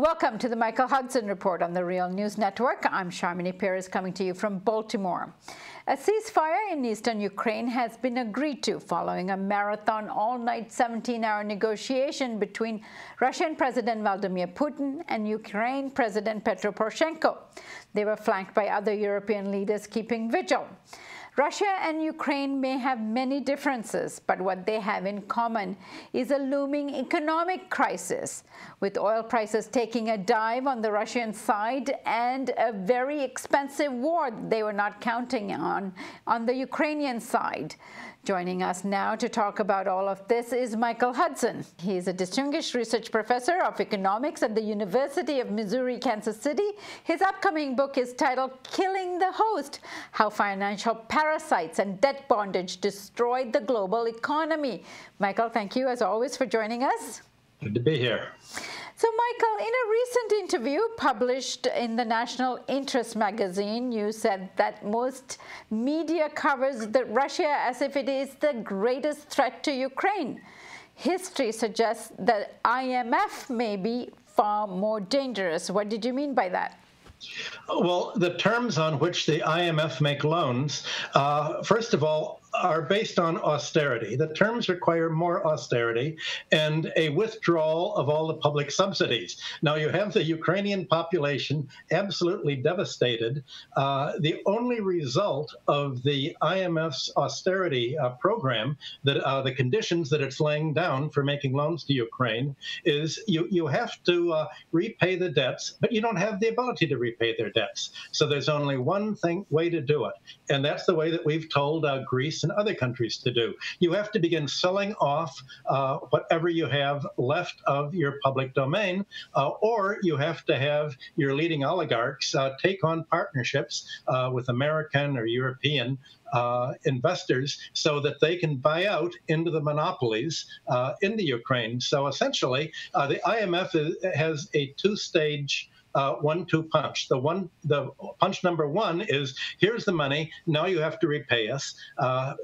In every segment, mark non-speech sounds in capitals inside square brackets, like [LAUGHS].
Welcome to the Michael Hudson Report on the Real News Network. I'm Sharmini Peries coming to you from Baltimore. A ceasefire in eastern Ukraine has been agreed to following a marathon all-night 17-hour negotiation between Russian President Vladimir Putin and Ukraine President Petro Poroshenko. They were flanked by other European leaders keeping vigil. Russia and Ukraine may have many differences, but what they have in common is a looming economic crisis, with oil prices taking a dive on the Russian side and a very expensive war they were not counting on on the Ukrainian side. Joining us now to talk about all of this is Michael Hudson. He is a distinguished research professor of economics at the University of Missouri, Kansas City. His upcoming book is titled Killing the Host, How Financial Parasites and Debt Bondage Destroyed the Global Economy. Michael, thank you as always for joining us. Good to be here. So, Michael, in a recent interview published in the National Interest magazine, you said that most media covers Russia as if it is the greatest threat to Ukraine. History suggests that IMF may be far more dangerous. What did you mean by that? Well, the terms on which the IMF make loans, uh, first of all, are based on austerity. The terms require more austerity and a withdrawal of all the public subsidies. Now, you have the Ukrainian population absolutely devastated. Uh, the only result of the IMF's austerity uh, program, that uh, the conditions that it's laying down for making loans to Ukraine, is you, you have to uh, repay the debts, but you don't have the ability to repay their debts. So there's only one thing way to do it, and that's the way that we've told uh, Greece and other countries to do. You have to begin selling off uh, whatever you have left of your public domain, uh, or you have to have your leading oligarchs uh, take on partnerships uh, with American or European uh, investors so that they can buy out into the monopolies uh, in the Ukraine. So essentially, uh, the IMF is, has a two stage uh, one-two punch. The one, the punch number one is here's the money. Now you have to repay us. Uh,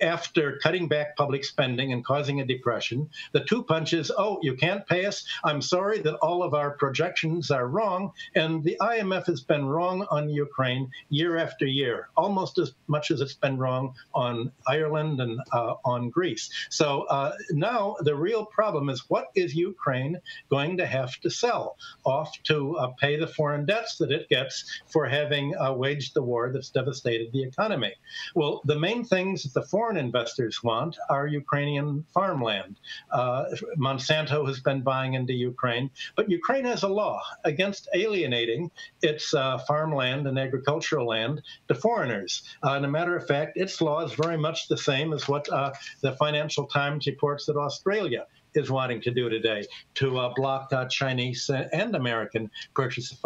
after cutting back public spending and causing a depression, the two punches. Oh, you can't pay us. I'm sorry that all of our projections are wrong, and the IMF has been wrong on Ukraine year after year, almost as much as it's been wrong on Ireland and uh, on Greece. So uh, now the real problem is what is Ukraine going to have to sell off to uh, pay the foreign debts that it gets for having uh, waged the war that's devastated the economy. Well, the main things that the foreign investors want are Ukrainian farmland. Uh, Monsanto has been buying into Ukraine, but Ukraine has a law against alienating its uh, farmland and agricultural land to foreigners. And a matter of fact, its law is very much the same as what the Financial Times reports that Australia is wanting to do today to uh, block uh, Chinese and American purchase of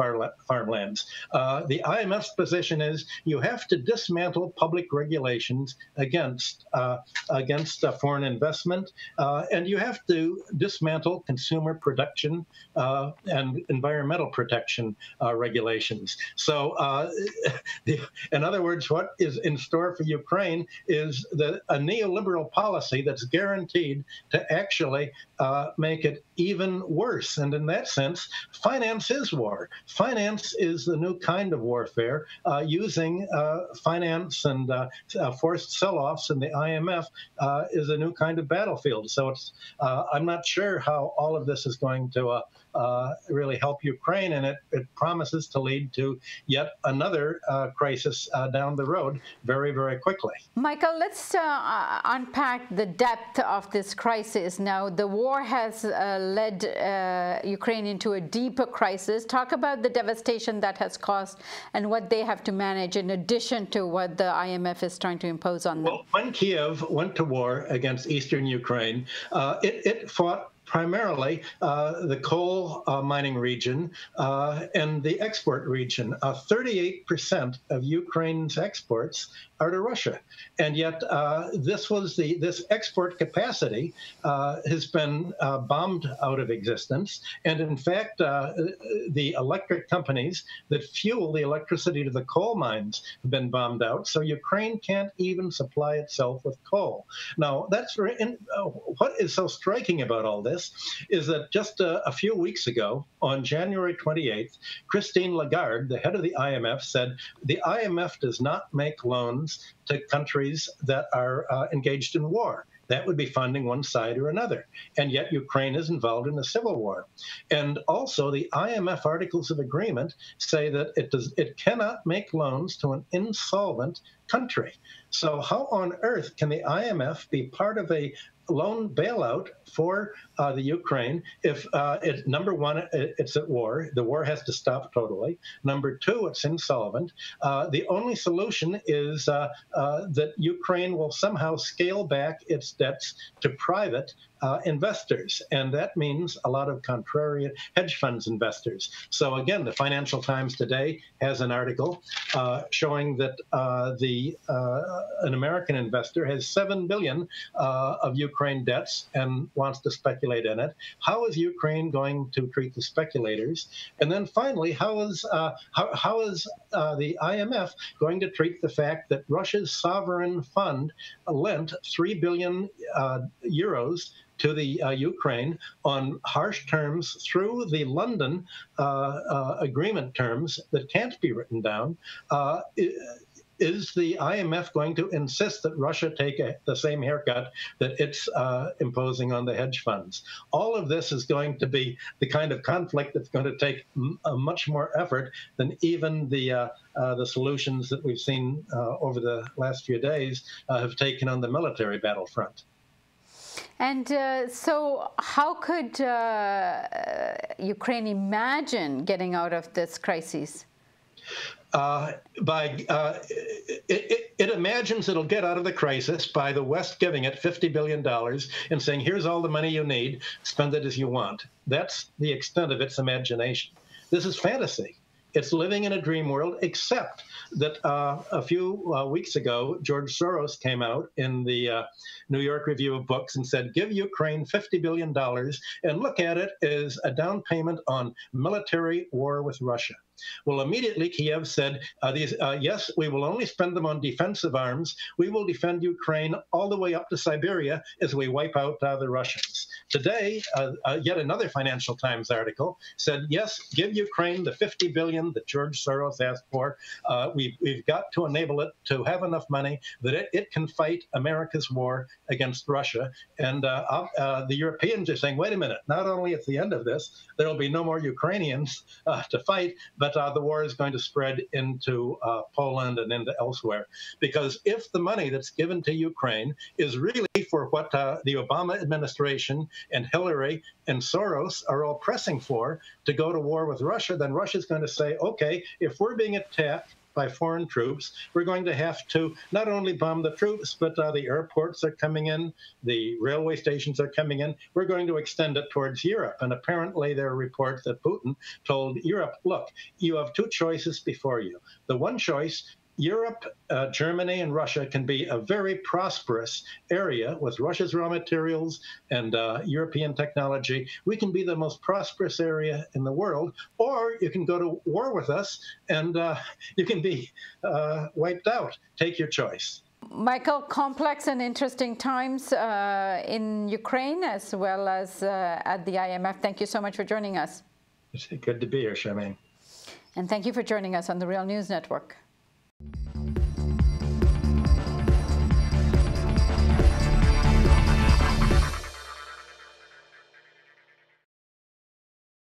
farmlands. Uh, the IMF's position is you have to dismantle public regulations against uh, against uh, foreign investment, and you have to dismantle consumer production and environmental protection regulations. So, [LAUGHS] the, in other words, what is in store for Ukraine is the, a neoliberal policy that's guaranteed to actually uh, make it even worse. And in that sense, finance is war. Finance is the new kind of warfare. Uh, using uh, finance and uh, uh, forced sell-offs in the IMF uh, is a new kind of battlefield. So it's I'm not sure how all of this is going to uh, really help Ukraine, and it, it promises to lead to yet another uh, crisis uh, down the road very, very quickly. Michael, let's uh, unpack the depth of this crisis. Now, the war has uh, led uh, Ukraine into a deeper crisis. Talk about the devastation that has caused and what they have to manage in addition to what the IMF is trying to impose on them. Well, when Kiev went to war against eastern Ukraine, it, it fought primarily uh, the coal uh, mining region uh, and the export region. 38% of Ukraine's exports are to Russia, and yet this was the this export capacity has been bombed out of existence. And in fact, the electric companies that fuel the electricity to the coal mines have been bombed out. So Ukraine can't even supply itself with coal. Now, that's what is so striking about all this this is that just a, a few weeks ago, on January 28th, Christine Lagarde, the head of the IMF, said the IMF does not make loans to countries that are uh, engaged in war that would be funding one side or another. And yet Ukraine is involved in a civil war. And also the IMF Articles of Agreement say that it does it cannot make loans to an insolvent country. So how on earth can the IMF be part of a loan bailout for uh, the Ukraine if uh, it, number one, it, it's at war. The war has to stop totally. Number two, it's insolvent. Uh, the only solution is uh, uh, that Ukraine will somehow scale back its debts to private uh, investors, and that means a lot of contrarian hedge funds investors. So again, the Financial Times today has an article uh, showing that uh, the uh, an American investor has seven billion uh, of Ukraine debts and wants to speculate in it. How is Ukraine going to treat the speculators? And then finally, how is uh, how, how is the IMF going to treat the fact that Russia's sovereign fund lent three billion euros to the uh, Ukraine on harsh terms through the London uh, uh, agreement terms that can't be written down. Uh, is the IMF going to insist that Russia take a, the same haircut that it's uh, imposing on the hedge funds? All of this is going to be the kind of conflict that's going to take much more effort than even the uh, uh, the solutions that we've seen over the last few days have taken on the military battlefront. And uh, so, how could uh, Ukraine imagine getting out of this crisis? Uh, by uh, it, it, it, imagines it'll get out of the crisis by the West giving it $50 billion and saying, here's all the money you need, spend it as you want. That's the extent of its imagination. This is fantasy. It's living in a dream world, except that uh, a few uh, weeks ago, George Soros came out in the uh, New York Review of Books and said, give Ukraine $50 billion and look at it as a down payment on military war with Russia. Well, immediately Kiev said, uh, these, uh, yes, we will only spend them on defensive arms. We will defend Ukraine all the way up to Siberia as we wipe out uh, the Russians. Today, uh, uh, yet another Financial Times article said, yes, give Ukraine the 50 billion that George Soros asked for. Uh, we, we've got to enable it to have enough money that it, it can fight America's war against Russia. And the Europeans are saying, wait a minute, not only at the end of this, there will be no more Ukrainians to fight, but uh, the war is going to spread into uh, Poland and into elsewhere. Because if the money that's given to Ukraine is really for what uh, the Obama administration and Hillary and Soros are all pressing for to go to war with Russia, then Russia's going to say, okay, if we're being attacked by foreign troops. We're going to have to not only bomb the troops, but uh, the airports are coming in, the railway stations are coming in. We're going to extend it towards Europe. And apparently, there are reports that Putin told Europe, look, you have two choices before you. The one choice Europe, uh, Germany, and Russia can be a very prosperous area with Russia's raw materials and uh, European technology. We can be the most prosperous area in the world, or you can go to war with us and uh, [LAUGHS] you can be uh, wiped out. Take your choice. Michael, complex and interesting times uh, in Ukraine as well as uh, at the IMF. Thank you so much for joining us. It's good to be here, Sharmini. And thank you for joining us on the Real News Network.